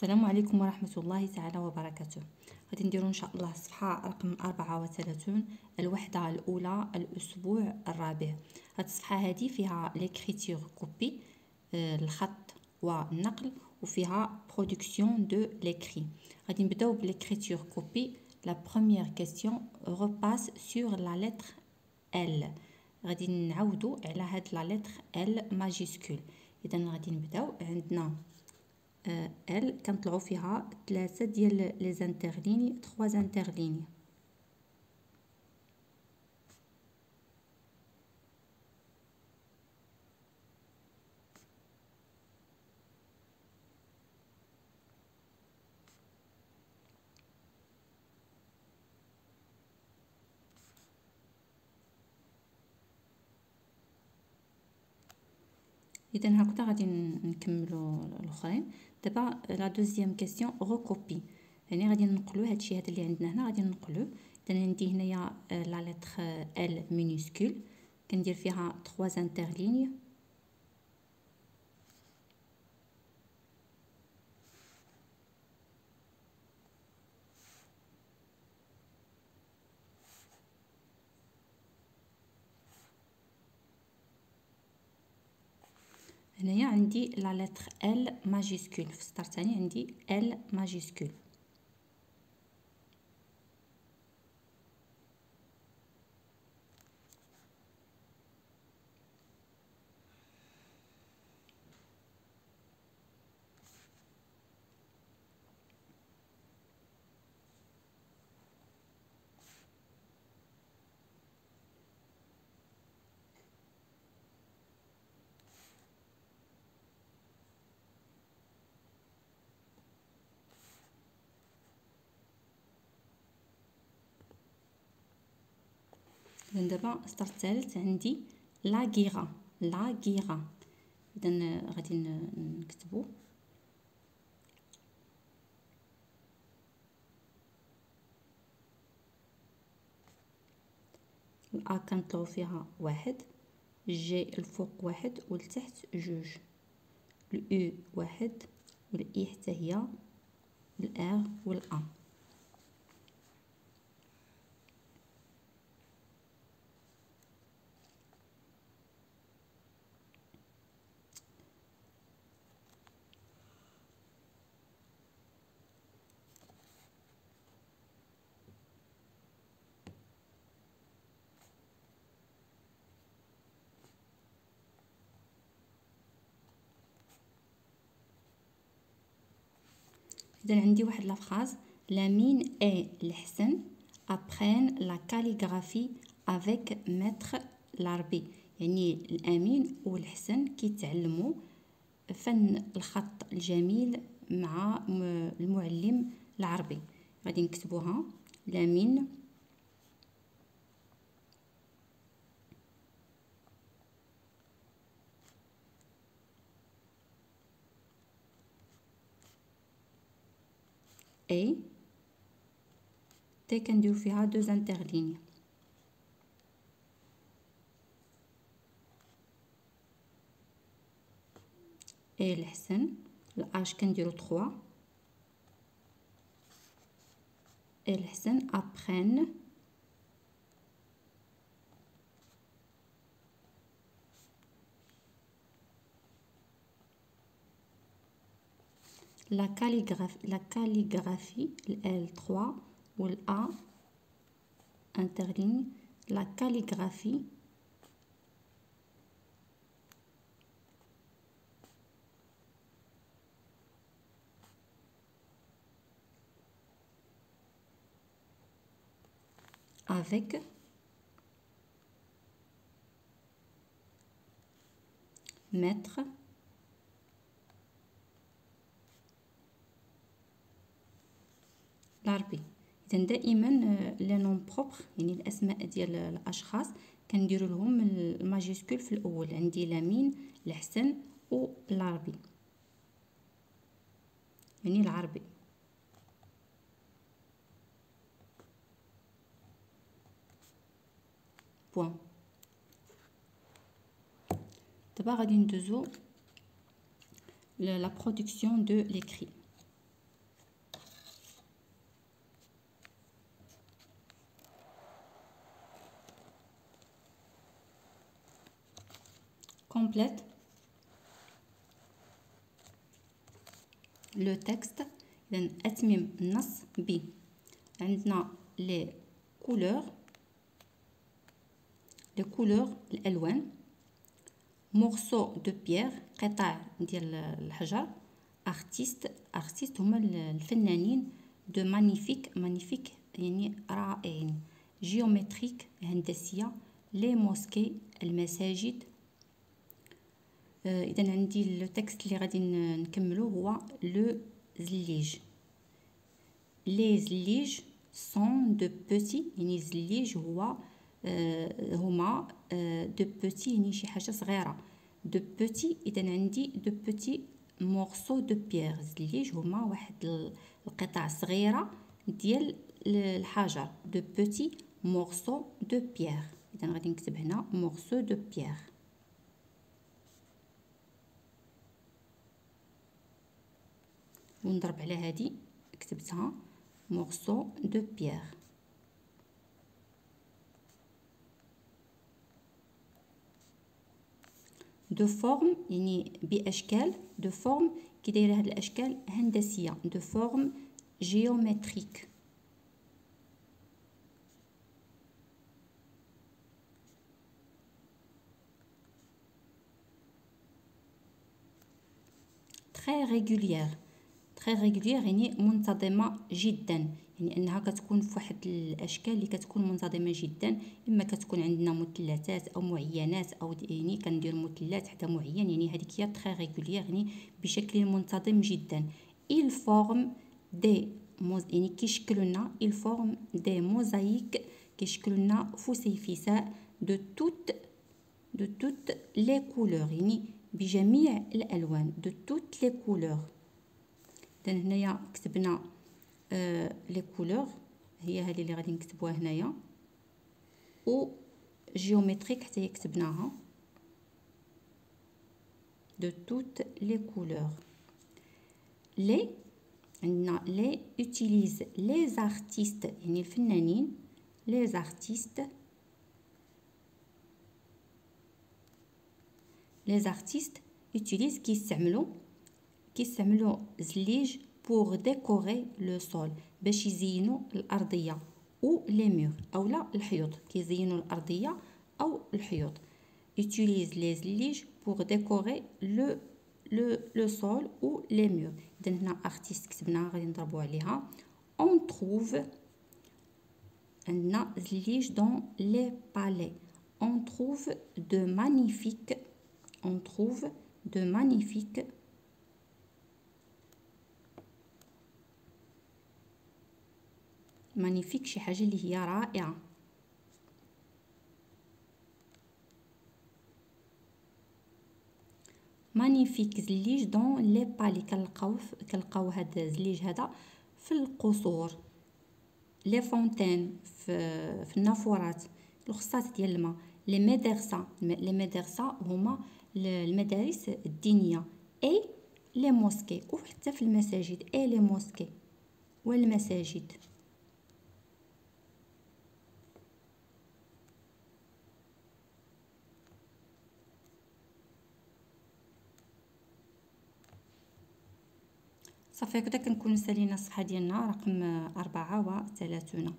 السلام عليكم ورحمة الله تعالى وبركاته. غادي نديرو إن شاء الله الصفحة رقم أربعة وثلاثون الوحدة الأولى الأسبوع الرابع. هاد الصفحة هادي فيها l'écriture copie الخط والنقل وفيها production de l'écrit غادي نبدأو ب l'écriture copie la première question repasse sur la lettre L. غادي نعاودو على هاد la lettre L majuscule اذا غادي نبدأو عندنا. L كنطلعو فيها ثلاثة ديال les interlignes 3 interlignes. اذا هكذا غادي نكملوا الأخرين. دابا la deuxième question recopie. يعني غادي ننقلو هادشي هذا اللي عندنا هنا غادي ننقلو. اذا عندي هنايا la lettre L minuscule كندير فيها 3 interlignes هنايا عندي la lettre L majuscule في السطر الثاني عندي L majuscule اذا دابا السطر الثالث عندي لا غيغا لا غيغا اذا غادي نكتبو. الأ كنطلعو فيها واحد جي الفوق واحد والتحت جوج. الأو واحد والإي حتى هي الآر والأ. اذا عندي واحد la phrase لامين et الحسن apprennent la calligraphie avec maître العربي يعني الأمين والحسن كيتعلموا فن الخط الجميل مع المعلم العربي غادي نكتبوها. لامين اي تي كنديرو فيها دو زانترليني اي الحسن الاش كنديرو 3 اي الحسن ابرين la calligraphie, la calligraphie L3 ou l'A interligne, la calligraphie avec maître العربي اذا دائما les noms propres يعني الأسماء ديال الأشخاص كنديروا لهم ال majuscule في الأول. عندي لامين الحسن والعربي يعني العربي. point دابا غادي ندوزو la production de l'écrit complète le texte اذا اتمم النص ب عندنا les couleurs les couleurs الالوان morceaux de pierre قطع ديال الحجر artistes artistes هما الفنانين de magnifiques magnifiques يعني رائعين géométriques هندسيه les mosquées المساجد اذا عندي le texte اللي غادي نكملو هو le zellige les zelliges sont de petits يعني زليج هو آه هما آه de petits يعني شي حاجة صغيرة. de petits اذا عندي de petits morceaux de pierre زليج هما واحد القطع صغيرة ديال الحجر. de petits morceaux de pierre اذا غادي نكتب هنا morceaux de pierre ونضرب على هذه كتبتها morceau de pierre de formes يعني بأشكال de formes كي دايرة هاد الأشكال هندسية de formes géométriques. Très régulière. très régulières يعني منتظمة جدا. يعني أنها كتكون في واحد الأشكال اللي كتكون منتظمة جدا. إما كتكون عندنا مثلثات أو معينات أو يعني كندير مثلث حتى معين. يعني هذيك هي très régulières يعني بشكل منتظم جدا. Il forme mosaïques يعني كيشكلوا لنا il forme des mosaïques كيشكلوا لنا فسيفساء de toutes de toutes les couleurs يعني بجميع الألوان de toutes les couleurs اذا هنايا كتبنا آه les couleurs. هي هذه اللي غادي نكتبوها هنايا. و géométriques حتى هي كتبناها. de toutes les couleurs لي عندنا les utilisent les artistes يعني الفنانين les artistes les artistes utilisent كيستعملوا كيستعملوا زليج pour décorer le sol باش يزينوا الأرضية أو les murs اولا الحيوط كيزينوا الأرضية أو الحيوط utilise les زليج pour décorer le le le sol ou les murs اذا هنا artistes كتبناها غادي نضربوا عليها. on trouve عندنا زليج dans les palais on trouve de magnifiques on trouve de magnifiques magnifiques شي حاجة اللي هي رائعة. magnifiques زليج dans les palais كنلقاو كنلقاو هاد الزليج هذا في القصور. les fontaines في في النافورات. الخصات ديال الماء. les médersas les médersas هما المدارس الدينية. et les mosquées. وحتى في المساجد. et les mosquées. والمساجد. صافي هكذا كنكون سالينا الصفحه ديالنا رقم أربعة وثلاثون.